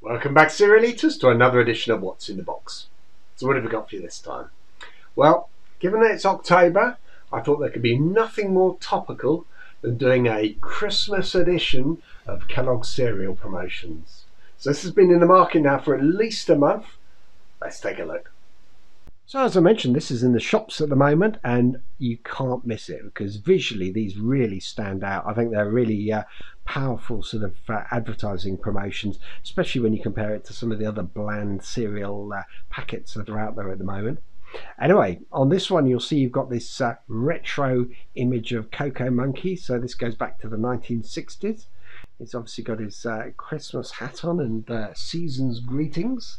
Welcome back, Cereal Eaters, to another edition of What's in the Box. So, what have we got for you this time? Well, given that it's October, I thought there could be nothing more topical than doing a Christmas edition of Kellogg's cereal promotions. So, this has been in the market now for at least a month. Let's take a look. So as I mentioned, this is in the shops at the moment, and you can't miss it because visually these really stand out. I think they're really uh, powerful sort of uh, advertising promotions, especially when you compare it to some of the other bland cereal uh, packets that are out there at the moment. Anyway, on this one you'll see you've got this uh, retro image of Coco Monkey. So this goes back to the 1960s. He's obviously got his uh, Christmas hat on and uh, season's greetings.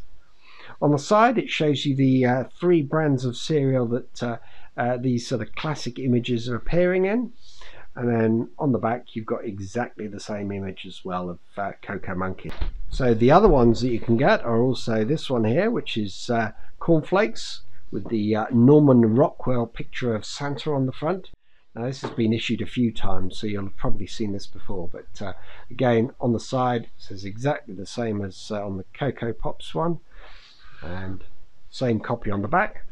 On the side, it shows you the uh, three brands of cereal that uh, uh, these sort of classic images are appearing in. And then on the back, you've got exactly the same image as well of uh, Coco Monkey. So the other ones that you can get are also this one here, which is uh, cornflakes with the uh, Norman Rockwell picture of Santa on the front. Now this has been issued a few times, so you'll have probably seen this before. But uh, again, on the side, it says exactly the same as uh, on the Cocoa Pops one and same copy on the back.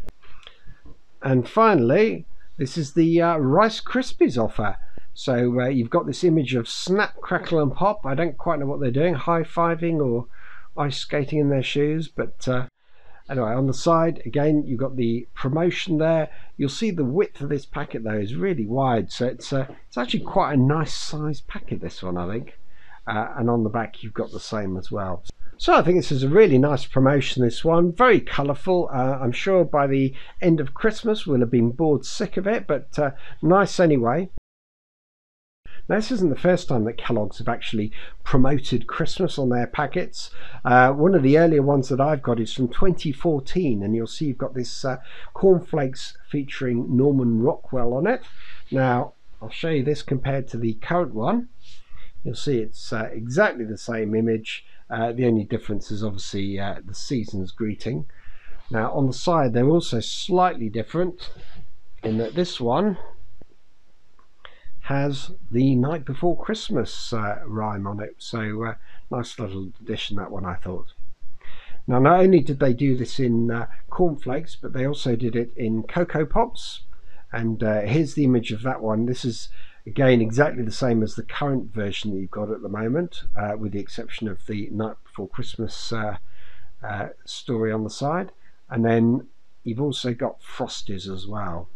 And finally this is the uh, Rice Krispies offer. So uh, you've got this image of snap crackle and pop. I don't quite know what they're doing high-fiving or ice skating in their shoes but uh, anyway on the side again you've got the promotion there. You'll see the width of this packet though is really wide. So it's uh, it's actually quite a nice size packet this one I think. Uh, and on the back you've got the same as well so I think this is a really nice promotion, this one. Very colourful. Uh, I'm sure by the end of Christmas we'll have been bored sick of it, but uh, nice anyway. Now, this isn't the first time that Kellogg's have actually promoted Christmas on their packets. Uh, one of the earlier ones that I've got is from 2014, and you'll see you've got this uh, cornflakes featuring Norman Rockwell on it. Now, I'll show you this compared to the current one. You'll see it's uh, exactly the same image. Uh, the only difference is obviously uh, the season's greeting. Now on the side they're also slightly different in that this one has the night before Christmas uh, rhyme on it. So uh, nice little addition that one I thought. Now not only did they do this in uh, cornflakes but they also did it in Cocoa Pops and uh, here's the image of that one. This is Again, exactly the same as the current version that you've got at the moment, uh, with the exception of the Night Before Christmas uh, uh, story on the side. And then you've also got Frosties as well.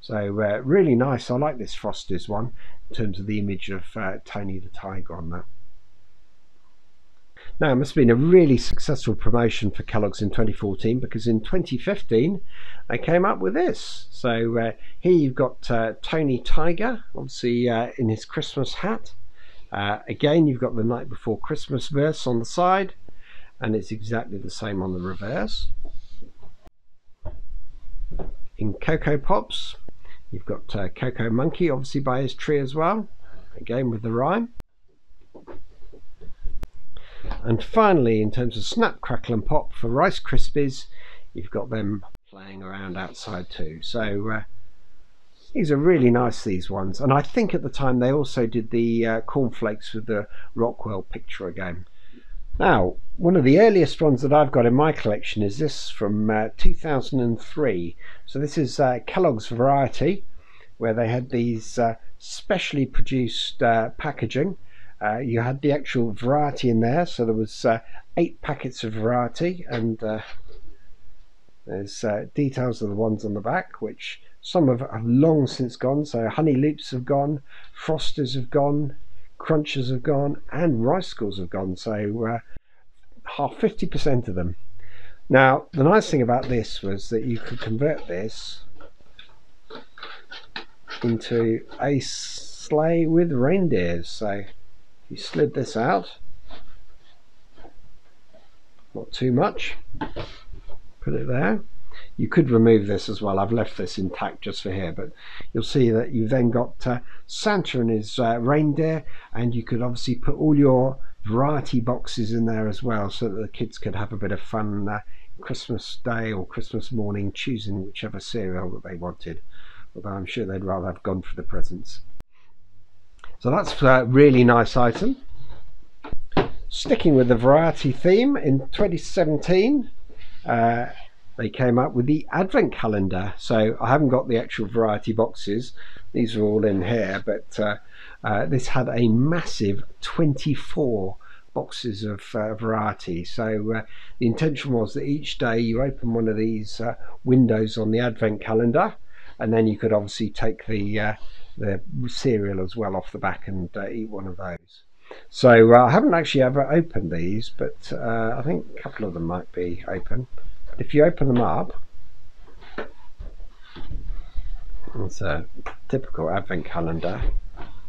So uh, really nice. I like this Frosties one in terms of the image of uh, Tony the Tiger on that. Now, it must have been a really successful promotion for Kellogg's in 2014 because in 2015 they came up with this. So uh, here you've got uh, Tony Tiger, obviously uh, in his Christmas hat. Uh, again, you've got the night before Christmas verse on the side, and it's exactly the same on the reverse. In Cocoa Pops, you've got uh, Coco Monkey, obviously by his tree as well, again with the rhyme. And finally, in terms of Snap, Crackle and Pop for Rice Krispies, you've got them playing around outside too. So uh, these are really nice, these ones. And I think at the time they also did the uh, cornflakes with the Rockwell picture again. Now, one of the earliest ones that I've got in my collection is this from uh, 2003. So this is uh, Kellogg's Variety, where they had these uh, specially produced uh, packaging uh, you had the actual variety in there, so there was uh, eight packets of variety, and uh, there's uh, details of the ones on the back, which some have, have long since gone. So honey loops have gone, frosters have gone, crunchers have gone, and Ricicles have gone. So uh, half fifty percent of them. Now the nice thing about this was that you could convert this into a sleigh with reindeers. So you slid this out. Not too much. Put it there. You could remove this as well. I've left this intact just for here but you'll see that you've then got uh, Santa and his uh, reindeer and you could obviously put all your variety boxes in there as well so that the kids could have a bit of fun uh, Christmas day or Christmas morning choosing whichever cereal that they wanted. Although I'm sure they'd rather have gone for the presents so that's a really nice item. sticking with the variety theme, in 2017 uh, they came up with the advent calendar. So I haven't got the actual variety boxes, these are all in here, but uh, uh, this had a massive 24 boxes of uh, variety. So uh, the intention was that each day you open one of these uh, windows on the advent calendar, and then you could obviously take the uh, the cereal as well off the back and uh, eat one of those. So uh, I haven't actually ever opened these, but I think a couple of them might be open. If you open them up, it's a typical advent calendar.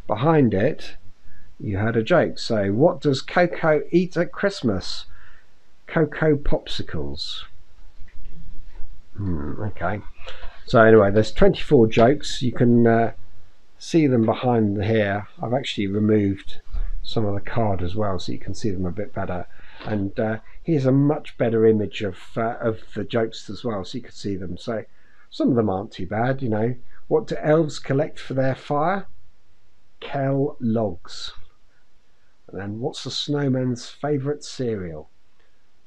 Behind it you had a joke. So, what does Coco eat at Christmas? Coco popsicles. Hmm, okay. So anyway, there's 24 jokes. You can uh, see them behind here. I've actually removed some of the card as well, so you can see them a bit better. And uh, here's a much better image of uh, of the jokes as well, so you can see them. So some of them aren't too bad. You know, what do elves collect for their fire? Kel logs. And then what's the snowman's favourite cereal?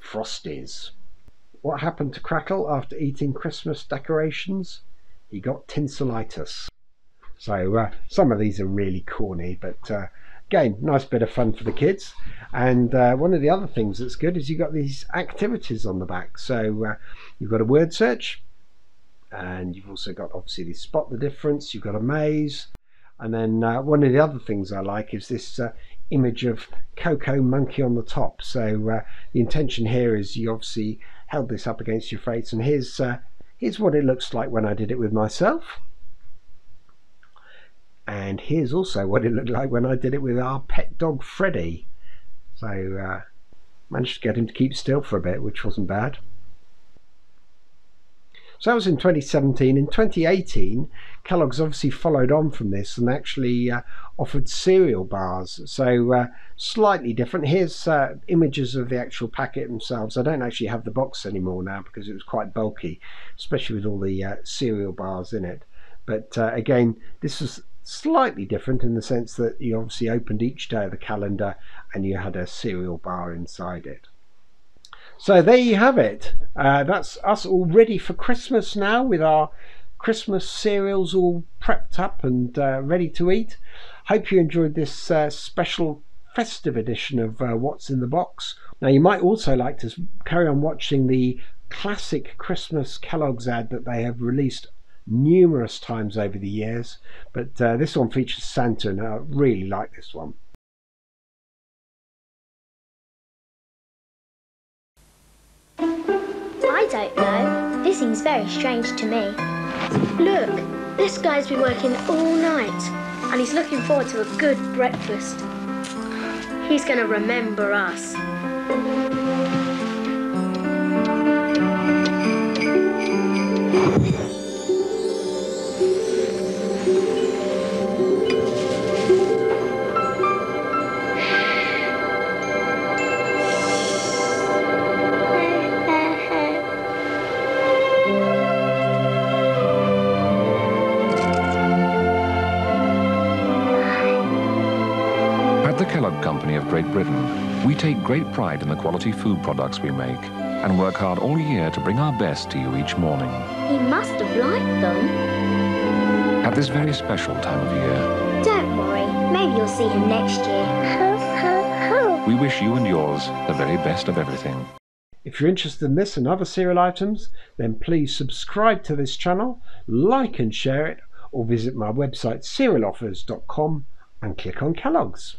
Frosties. What happened to Crackle after eating Christmas decorations? He got tinselitis. So uh, some of these are really corny, but uh, again, nice bit of fun for the kids. And uh, one of the other things that's good is you've got these activities on the back. So uh, you've got a word search, and you've also got obviously the spot the difference. You've got a maze, and then uh, one of the other things I like is this uh, image of Coco Monkey on the top. So the intention here is you obviously held this up against your face, and here's here's what it looks like when I did it with myself. And here's also what it looked like when I did it with our pet dog Freddie. So uh, managed to get him to keep still for a bit, which wasn't bad. So that was in 2017. In 2018, Kellogg's obviously followed on from this and actually uh, offered cereal bars. So uh, slightly different. Here's uh, images of the actual packet themselves. I don't actually have the box anymore now because it was quite bulky, especially with all the uh, cereal bars in it. But uh, again, this was slightly different in the sense that you obviously opened each day of the calendar and you had a cereal bar inside it. So there you have it. Uh, that's us all ready for Christmas now with our Christmas cereals all prepped up and uh, ready to eat. Hope you enjoyed this uh, special festive edition of uh, What's in the Box. Now, you might also like to carry on watching the classic Christmas Kellogg's ad that they have released numerous times over the years, but uh, this one features Santa, and I really like this one. I don't know. This seems very strange to me. Look, this guy's been working all night and he's looking forward to a good breakfast. He's going to remember us. Kellogg of Great Britain, we take great pride in the quality food products we make and work hard all year to bring our best to you each morning. He must have liked them. At this very special time of year. Don't worry, maybe you'll see him next year. Ho, ho, ho. We wish you and yours the very best of everything. If you're interested in this and other cereal items, then please subscribe to this channel, like and share it, or visit my website cerealoffers.com and click on Kellogg's.